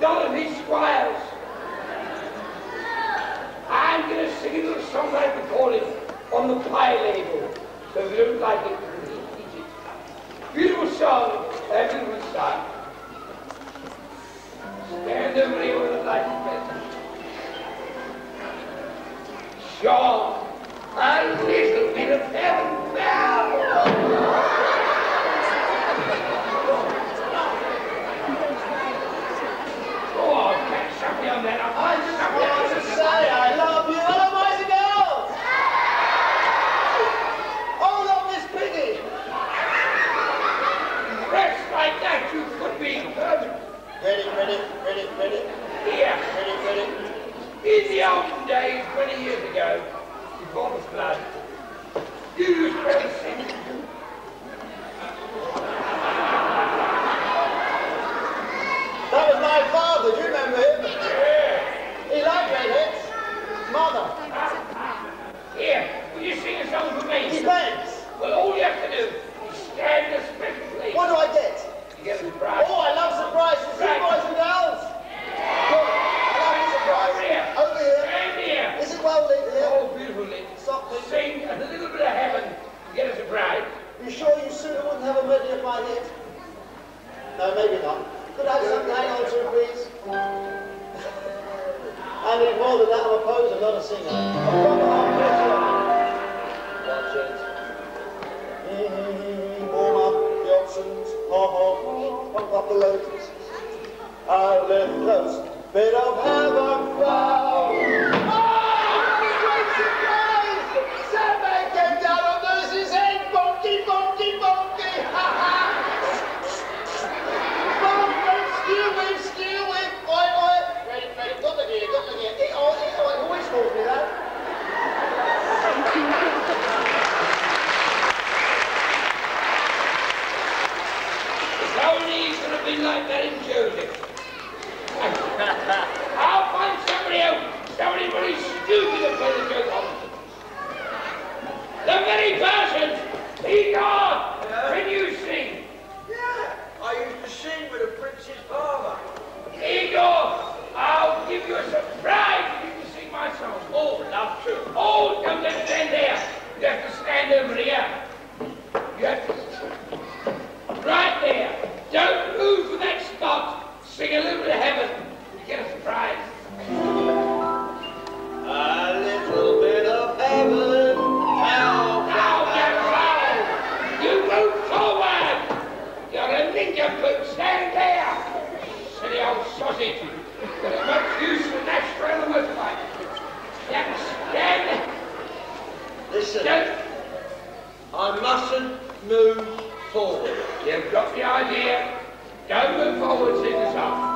God and his squires. I'm going to sing a little song I recorded on the Pye label. So if you don't like it, repeat it. Beautiful song, everyone sang. Stand over here with a light better. Sean, a little bit of heaven Listen. Don't. I mustn't move forward. You've got the idea. Don't move forward, sing the song.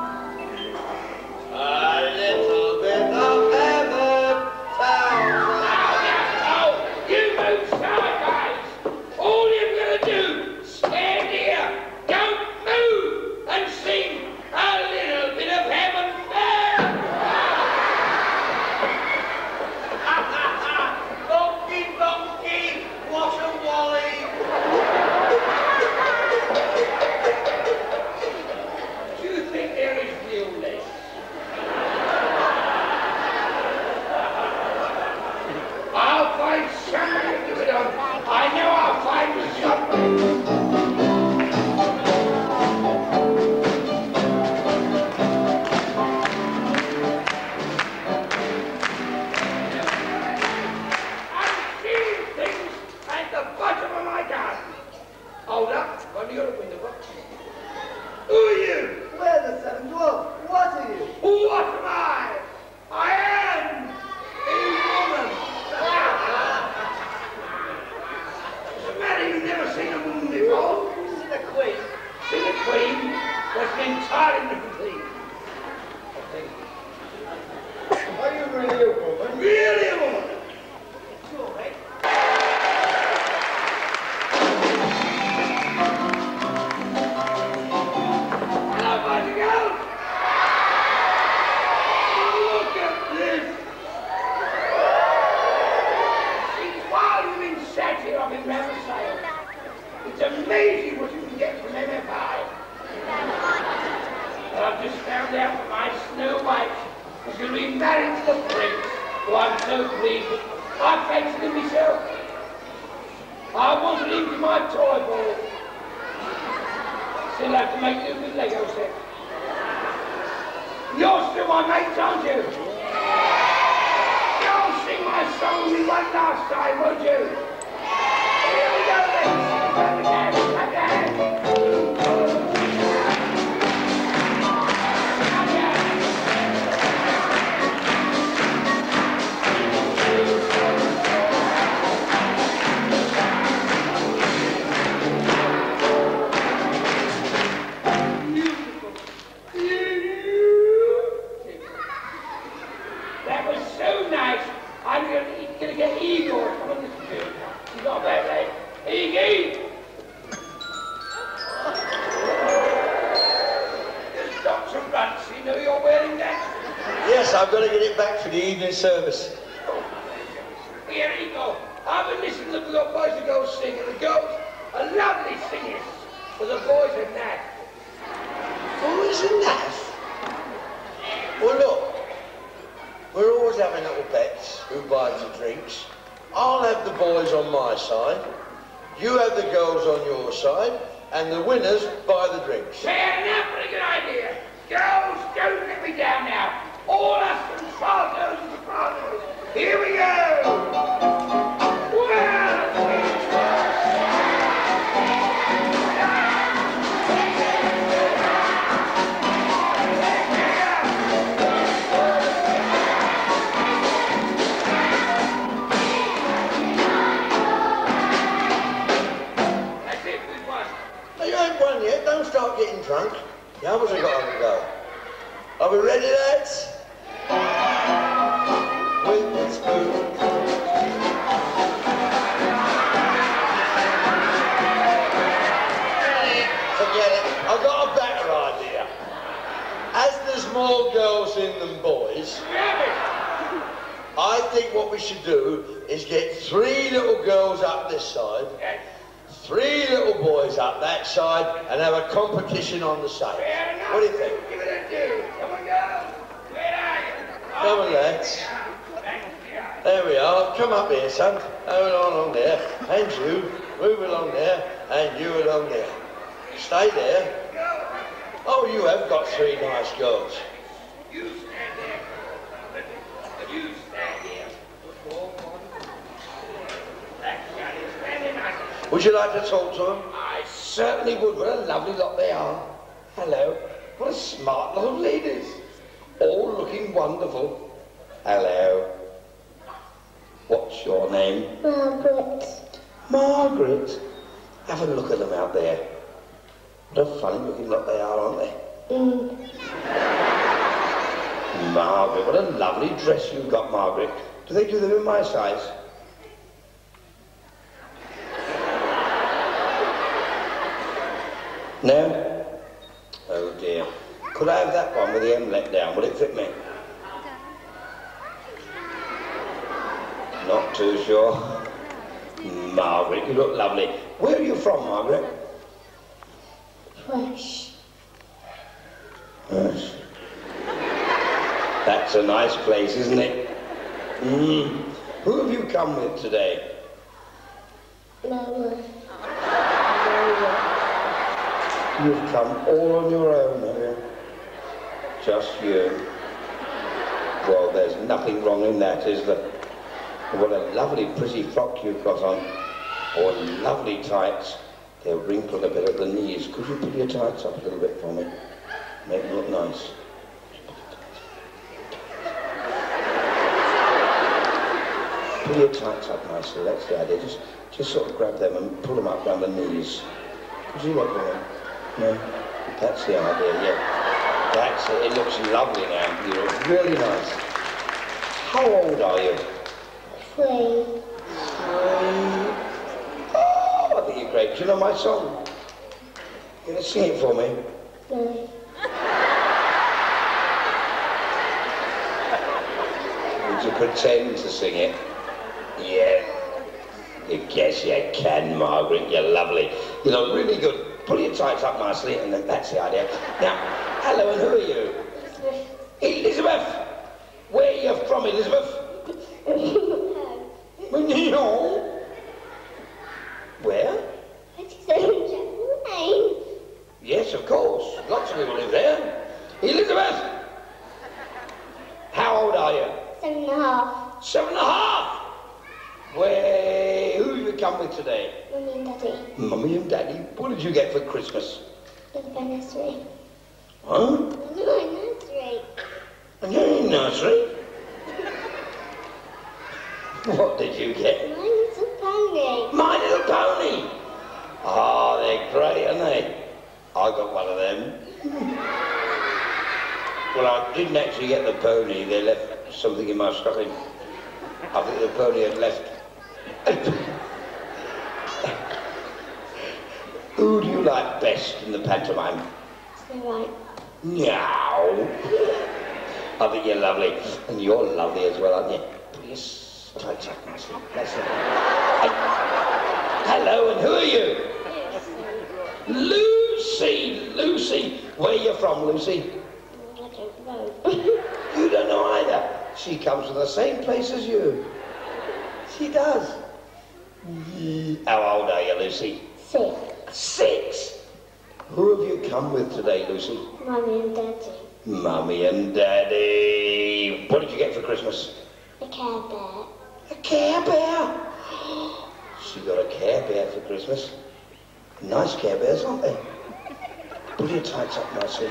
is going to be married to the prince, Oh, I'm so pleased with. I fancied him myself. I wasn't to my toy boy. Still have to make do with Lego set. You're still my mate, aren't you? You'll sing my song with one last time, won't you? Service. Here you go. I've been listening to the boys and girls sing, and the girls are lovely singers, but the boys are not. Oh, isn't that? Well, look, we're always having little bets who buys the drinks. I'll have the boys on my side, you have the girls on your side, and the winners buy the drinks. Fair enough, pretty good idea. Girls, don't let me down now. All us drunk. The others have got to go. Are we ready, lads? With the spoon. Forget it. I've got a better idea. As there's more girls in than boys, I think what we should do is get three little girls up this side, three little boys up that side, and have a competition on the side. What do you think? Give it a do. Come on, girls. Where are you? Come on, lads. There we are. Come up here, son. Hold on along there. And you. Move along there. And you along there. Stay there. Oh, you have got three nice girls. You stand there. You stand here. That's got it. Stand there, nice. Would you like to talk to them? I certainly would. What a lovely lot they are. Hello. What a smart lot of ladies. All looking wonderful. Hello. What's your name? Margaret. Margaret. Have a look at them out there. What a funny looking lot they are, aren't they? Mm. Margaret, what a lovely dress you've got, Margaret. Do they do them in my size? No? Oh dear. Could I have that one with the M let down? Will it fit me? Not too sure. Margaret, you look lovely. Where are you from, Margaret? Fresh. That's a nice place, isn't it? Mm. Who have you come with today? No one. You've come all on your own, have you? Just you. Well, there's nothing wrong in that, is there? What a lovely, pretty frock you've got on. Or lovely tights. They're wrinkled a bit at the knees. Could you pull your tights up a little bit for me? Make them look nice. Pull your tights up nicely, that's the idea. Just, just sort of grab them and pull them up round the knees. Could you look them? No? That's the idea, yeah. That's it. It looks lovely now. You look really nice. How old are you? Three. Oh, I think you're great. Do you know my song? You gonna sing it for me? No. Would you pretend to sing it? Yeah. You guess you can, Margaret. You're lovely. You look really good pull your tights up nicely, and that's the idea. Now, hello, and who are you? Elizabeth. Elizabeth. Where are you from, Elizabeth? no. Where? Yes, of course. Lots of people live there. Elizabeth! How old are you? Seven and a half. Seven and a half? Where? Come with today? Mummy and Daddy. Mummy and Daddy. What did you get for Christmas? By nursery. Huh? No, nursery. You're nursery? What did you get? Mine's a pony. My Little Pony! Ah, they're great, aren't they? I got one of them. well, I didn't actually get the pony. They left something in my stocking. I think the pony had left. Who do you like best in the pantomime? Is? Meow. I think you're lovely. And you're lovely as well, aren't you? Your s- up nicely. That's it. Hello, and who are you? Lucy, Lucy. Where are you from, Lucy? I don't know. You don't know either. She comes from the same place as you. She does. How old are you, Lucy? Six. Six. Who have you come with today, Lucy? Mummy and Daddy. Mummy and Daddy. What did you get for Christmas? A Care Bear. A Care Bear. She got a Care Bear for Christmas. Nice Care Bears, aren't they? Pull your tights up nicely.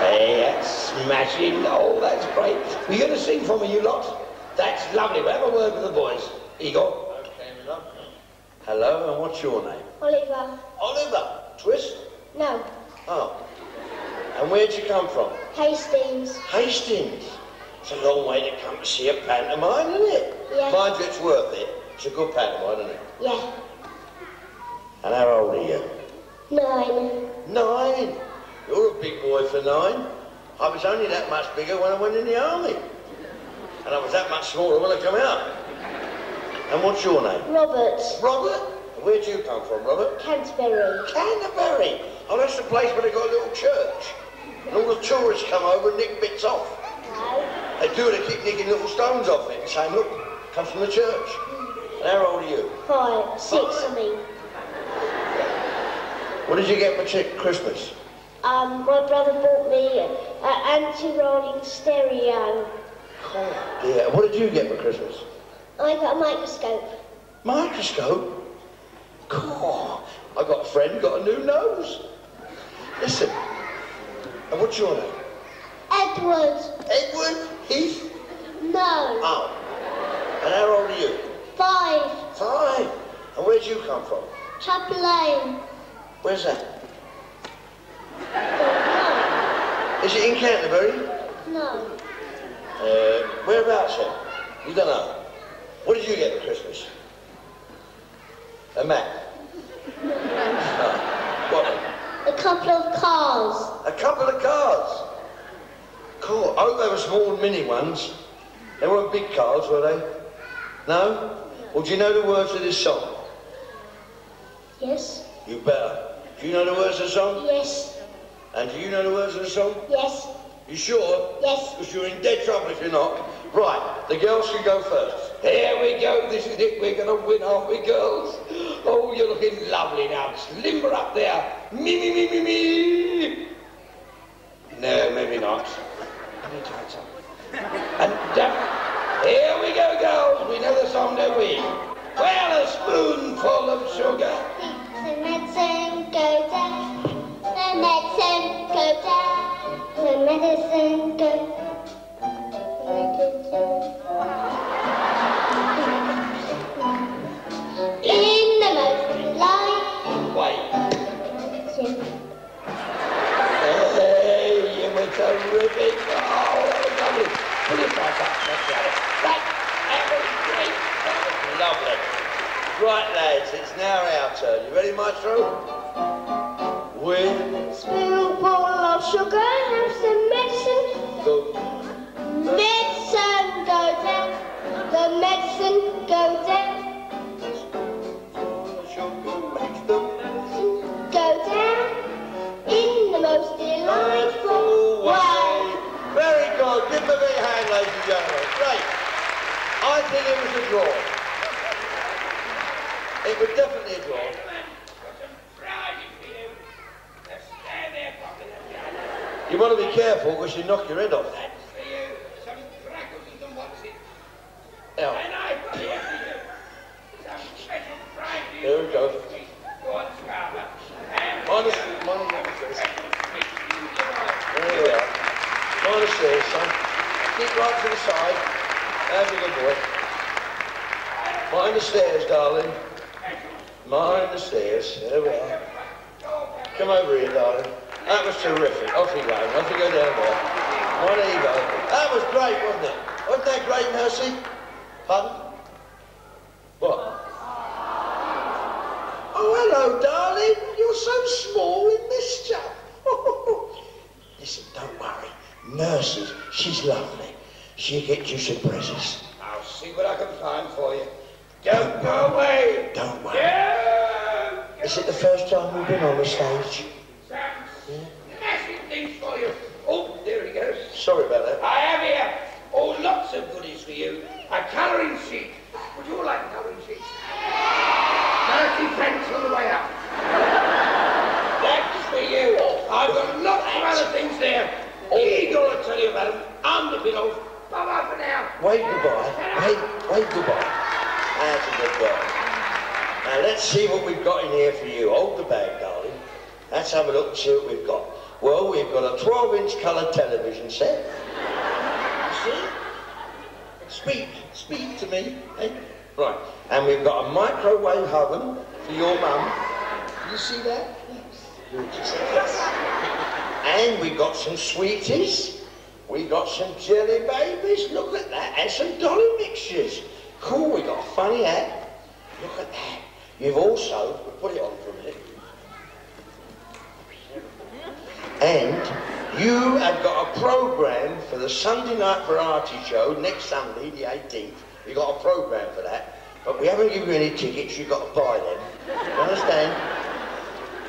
Hey, that's smashing. Oh, that's great. Are you going to sing for me, you lot? That's lovely. We'll have a word with the boys. Igor. Okay, my love. Hello, and what's your name? Oliver. Oliver. Twist? No. Oh. And where'd you come from? Hastings. Hastings. It's a long way to come to see a pantomime, isn't it? Yeah. Mind you, it's worth it. It's a good pantomime, isn't it? Yeah. And how old are you? Nine. Nine. You're a big boy for nine. I was only that much bigger when I went in the army. And I was that much smaller when I come out. And what's your name? Robert. Robert? Where do you come from, Robert? Canterbury. Canterbury. Oh, that's the place where they got a little church. And all the tourists come over and nick bits off. No. They do, they keep nicking little stones off it and saying, look, comes from the church. And how old are you? Five. Six, I mean. What did you get for Christmas? Um, my brother bought me an anti-rolling stereo. Oh, dear. What did you get for Christmas? I got a microscope. Microscope? God, I got a friend got a new nose. Listen, and what's your name? Edward. Edward Heath? No. Oh. And how old are you? Five. Five. And where'd you come from? Chapel Lane. Where's that? Don't Is it in Canterbury? No. Uh, whereabouts then? You don't know. What did you get for Christmas? A. Oh. What? A couple of cars. A couple of cars. Cool. I hope they were small mini ones. They weren't big cars, were they? No? Well, do you know the words of this song? Yes. You better. Do you know the words of the song? Yes. And do you know the words of the song? Yes. You sure? Yes. Because you're in dead trouble if you're not. Right, the girls can go first. Here we go. This is it. We're going to win, aren't we, girls? Oh, you're looking lovely now. Just limber up there. Me, me, me, me, me. No, maybe not. Put your tights up. And uh, here we go, girls. We know the song, don't we? Well, a spoonful of sugar. The medicine go down. The medicine go down. The medicine go. In Maestro? With Spoonful of sugar, have some medicine. the Medicine go down. The medicine go down. sugar makes the Go down in the most delightful way. Very good. Give them a big hand, ladies and gentlemen. Great. I think it was a draw. It was definitely a draw. Want to be careful because you knock your head off. That's for you. Some crackers and what's it. Now, And I've got here for you. Some special fried you. There we go. Go on, Scarver. And Mind the, you, mind the, special treat for you, Leroy. there we are. Mind the stairs, son. Keep right to the side. That's a good boy. Mind the stairs, darling. Mind the stairs. There we are. Come over here, darling. That was terrific. Off you go. Off you go down there. Well, there you go. That was great, wasn't it? Wasn't that great, Mercy? Pardon? What? Oh, hello, darling. You're so small in this stuff. Listen, don't worry. Nurses, she's lovely. She'll get you some presents. I'll see what I can find for you. Don't go away. Don't worry. Don't Is it the first time we've been on the stage? Massive things for you. Oh, there he goes. Sorry about that. I have here. Oh, lots of goodies for you. A colouring sheet. Would you all like a colouring sheet? 30 pence on the way up. That's for you. I've got lots of other things there. Eagle, I tell you about them. I'm the off. Bye-bye for now. Wave goodbye. Wave, wave goodbye. That's a good girl. Now let's see what we've got in here for you. Hold the bag. Let's have a look and see what we've got. Well, we've got a 12-inch coloured television set. You see? Speak, speak to me. eh? Right. And we've got a microwave oven for your mum. You see that? Yes. And we've got some sweeties. We've got some jelly babies. Look at that. And some dolly mixtures. Cool. We've got a funny hat. Look at that. You've also put it on for a minute. And you have got a program for the Sunday night variety show next Sunday, the 18th. You've got a program for that. But we haven't given you any tickets. You've got to buy them. You understand?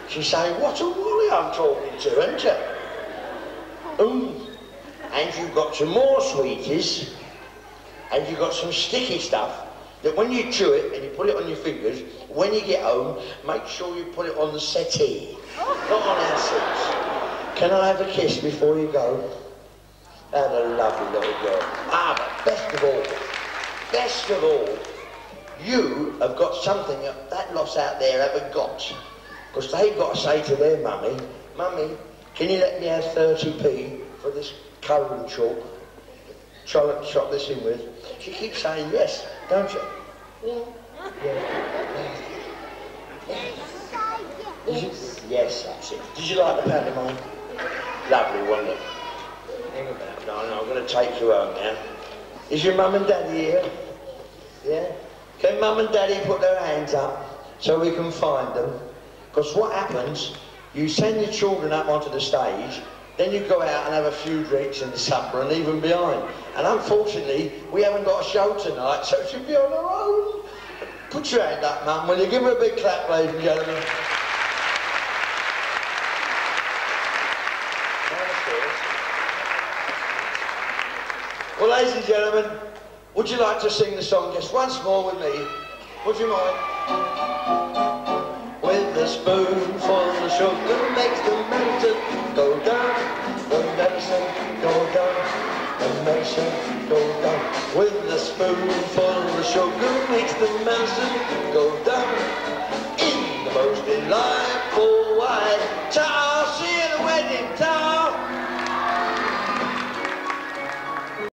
She's saying, what a woolly I'm talking to, isn't you? Mm. And you've got some more sweeties, and you've got some sticky stuff that when you chew it and you put it on your fingers, when you get home, make sure you put it on the settee, not on our seats. Can I have a kiss before you go? That a lovely little girl. Ah, but best of all, best of all, you have got something that that lot out there haven't got. Because they've got to say to their mummy, Mummy, can you let me have 30p for this and chalk? Try to chop this in with. She keeps saying yes, don't you? Yeah. Yeah. Did you? Yes, that's it. Did you like the pantomime? Lovely, wasn't it? About. I'm going to take you home now. Is your mum and daddy here? Yeah? Can mum and daddy put their hands up so we can find them? Because what happens, you send your children up onto the stage, then you go out and have a few drinks and supper and them behind. And unfortunately, we haven't got a show tonight, so she'll be on her own. Put your hand up, mum. Will you give her a big clap, ladies and gentlemen? Well, ladies and gentlemen, would you like to sing the song just once more with me? Would you mind? With a spoonful of sugar makes the medicine go down. The medicine go down. The medicine go down. With a spoonful of sugar makes the medicine go down.